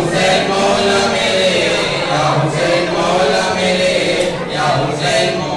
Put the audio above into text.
Hussein Mola Mele, Ya Hussein Mola Mele, Ya Hussein Mola